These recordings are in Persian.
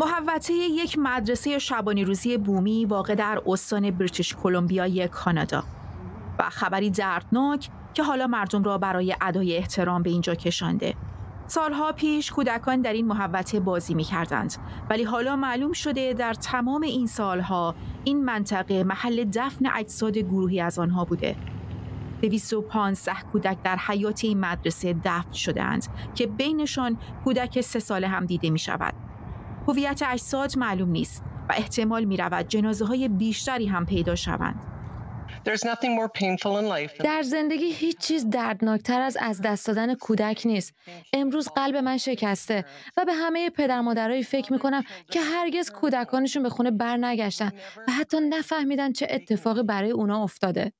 محوطه یک مدرسه شبانی روزی بومی واقع در استان بریتیش کلمبیای کانادا. و خبری دردناک که حالا مردم را برای ادای احترام به اینجا کشانده. سالها پیش کودکان در این محوطه بازی می کردند ولی حالا معلوم شده در تمام این سالها این منطقه محل دفن اجساد گروهی از آنها بوده. 215 کودک در حیات این مدرسه دفن شدهاند که بینشان کودک سه ساله هم دیده می شود. هویت اجساد معلوم نیست و احتمال می رود جنازه های بیشتری هم پیدا شوند. در زندگی هیچ چیز دردناکتر از از دست دادن کودک نیست. امروز قلب من شکسته و به همه پدر مادرایی فکر می‌کنم که هرگز کودکانشون به خونه بر نگشتن و حتی نفهمیدن چه اتفاقی برای اونا افتاده.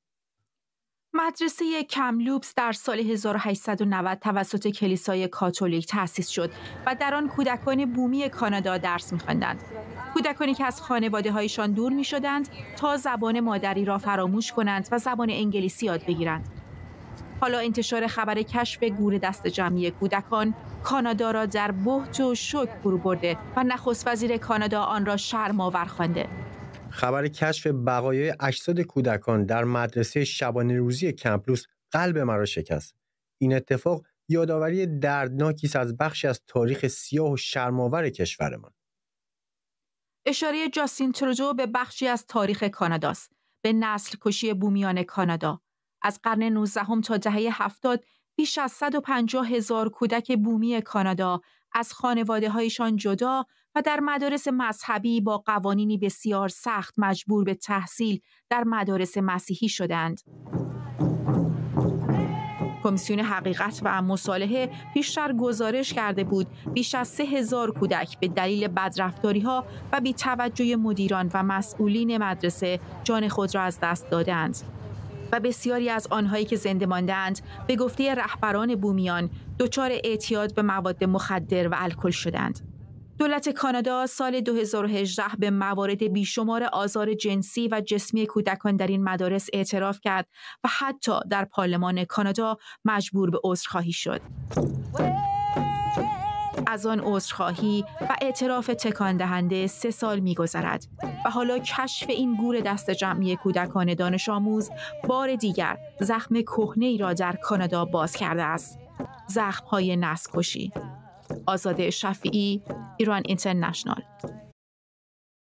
مدرسه کملوبس در سال 1890 توسط کلیسای کاتولیک تأسیس شد و در آن کودکان بومی کانادا درس می‌خواندند. کودکانی که از خانواده هایشان دور می شدند تا زبان مادری را فراموش کنند و زبان انگلیسی یاد بگیرند. حالا انتشار خبر کشف گور دست جمعی کودکان کانادا را در بهت و شک فرو برده و نخست وزیر کانادا آن را شرم آور خوانده. خبر کشف بقایای اجساد کودکان در مدرسه شبانه روزی کمپلوس قلب مرا شکست. این اتفاق یادآوری دردناکی است از بخشی از تاریخ سیاه و شرماور کشورمان. اشاره جاستین تروجو به بخشی از تاریخ کاناداست به نسل کشی بومیان کانادا از قرن 19 تا دهه 70 بیش از 150 هزار کودک بومی کانادا از خانواده هایشان جدا و در مدارس مذهبی با قوانینی بسیار سخت مجبور به تحصیل در مدارس مسیحی شدند. کمیسیون حقیقت و مصالحه پیشتر گزارش کرده بود بیش از سه هزار کودک به دلیل بدرفتاری ها و بی توجه مدیران و مسئولین مدرسه جان خود را از دست دادند. و بسیاری از آنهایی که زنده ماندند به گفته رهبران بومیان دچار اعتیاد به مواد مخدر و الکل شدند. دولت کانادا سال 2018 به موارد بیشمار آزار جنسی و جسمی کودکان در این مدارس اعتراف کرد و حتی در پارلمان کانادا مجبور به عذرخواهی شد. از آن عذرخواهی و اعتراف تکان دهنده سه سال میگذرد و حالا کشف این گور دست جمعی کودکان دانش آموز بار دیگر زخم کهنه ای را در کانادا باز کرده است. زخم های نسل کشی. آزاده شفیعی ایران اینترنشنال